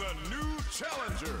a new challenger.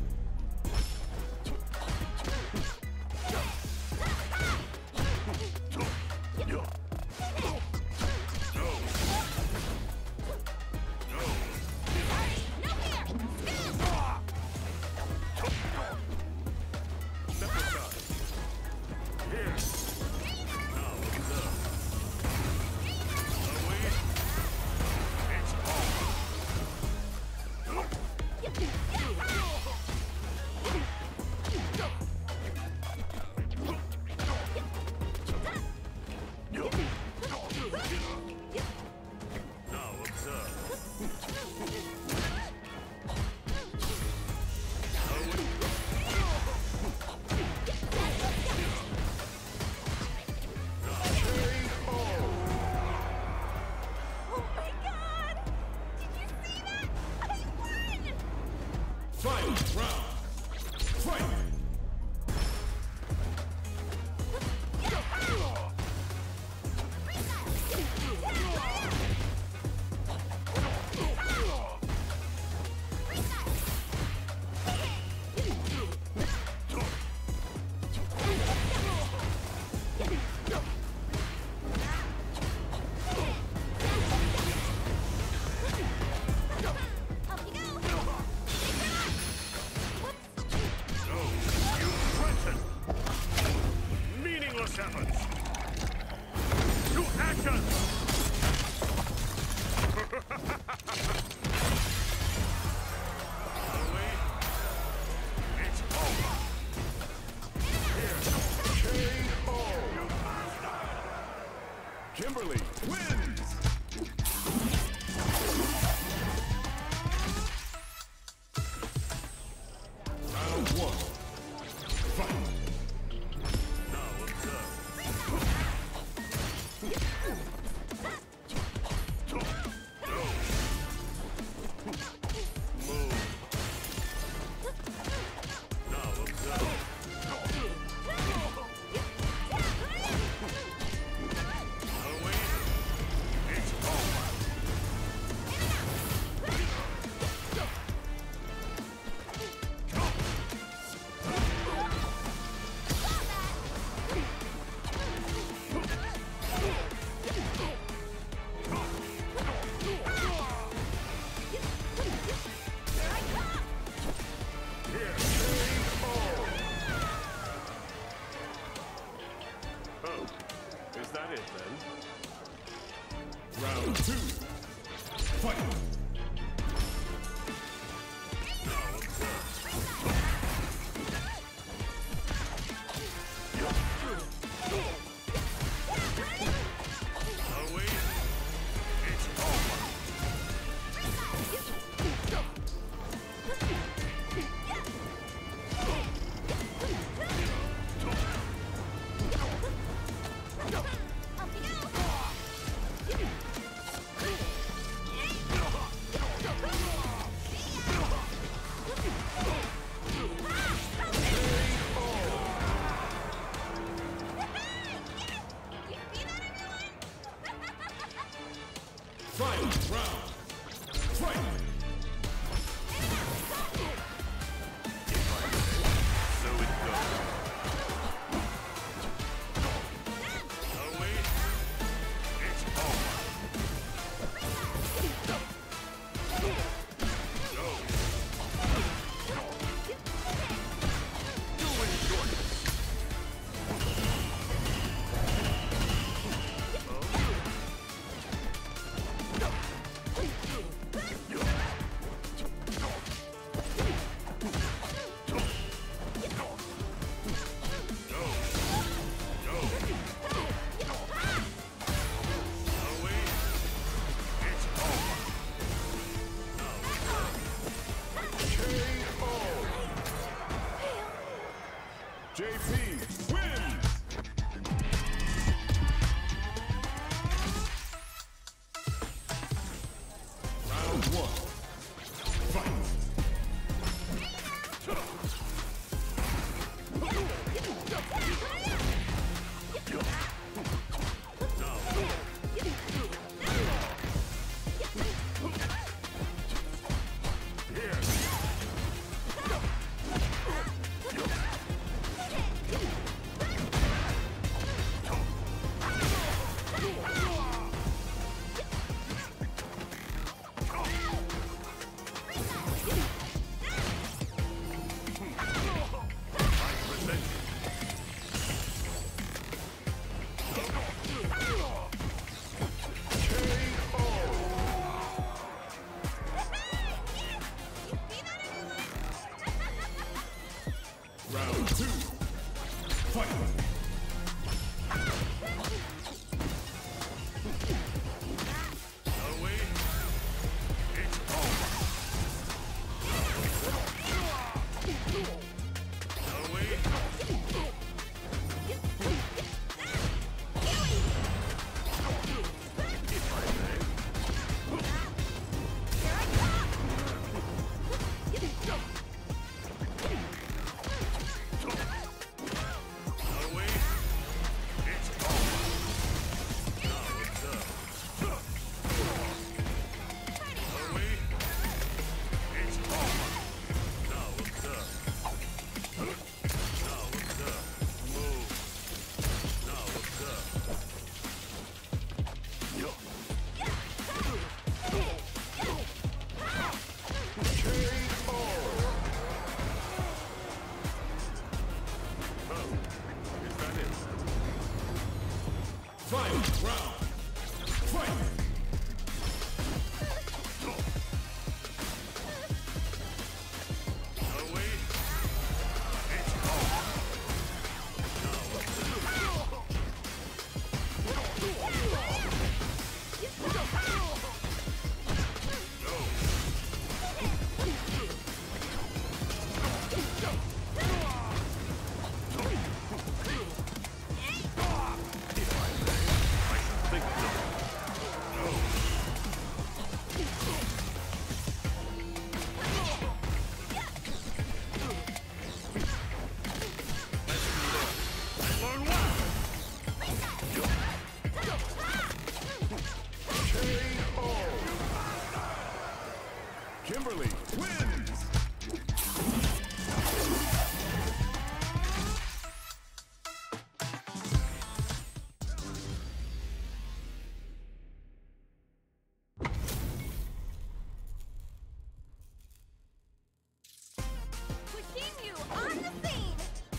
Fight. that is then. Round two. Fight! Round. Fight! JP Final round.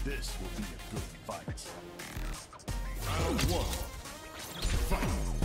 This will be a good fight. Round one. Fight!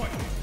Fight!